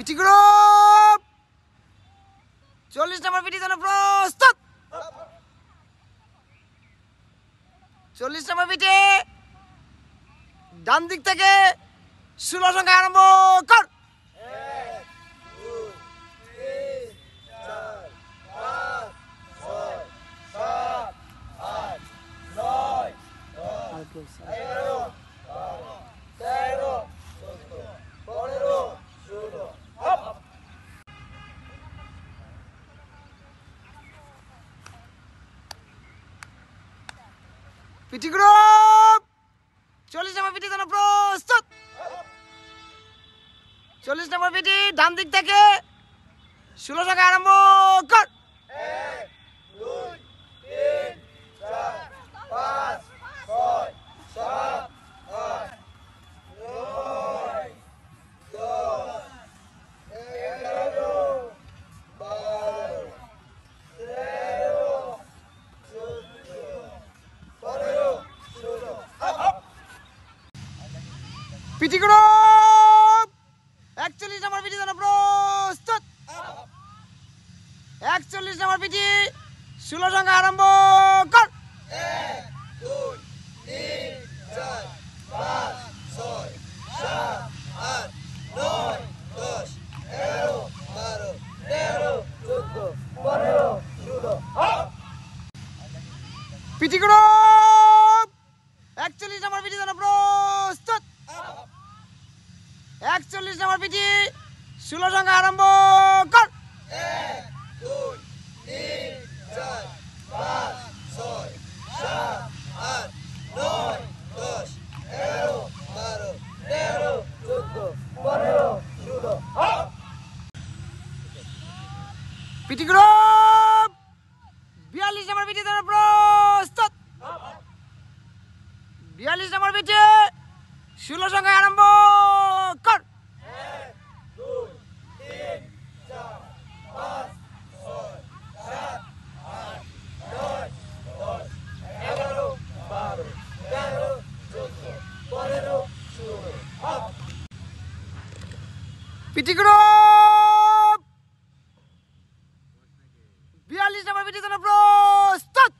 PT group. চল্লিশ নম্বর PT যেন প্রস্তুত। চল্লিশ নম্বর পিটি। ডান দিক থেকে ষোলো সংখ্যা আরম্ভ কর। পিটি গ্রুপ চল্লিশ নম্বর পিটি যেন প্রস্তুত! চল্লিশ নম্বর পিটি ডান দিক থেকে ষোলো টাকা আরম্ভ কর! পিটি গ্রুপ একচল্লিশ নম্বর পিটি যেন প্রস্তুত। একচল্লিশ নম্বর পিটি ষোলো সংখ্যা আরম্ভ কর। পিটি গ্রুপ একচল্লিশ নম্বর পিটি যেন একচল্লিশ নম্বর পিটি। ষোলো সংখ্যা আরম্ভ কর। বিয়াল্লিশ নম্বর পিটি। ষোলো সংখ্যা আরম্ভ পিটিগুলো বিয়াল্লিশ নম্বর পিটি জন্য প্রস্তুত!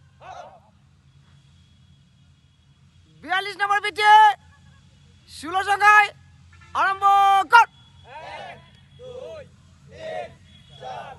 বিয়াল্লিশ নম্বর পিটি ষোলো সংখ্যায় আরম্ভ কর! এক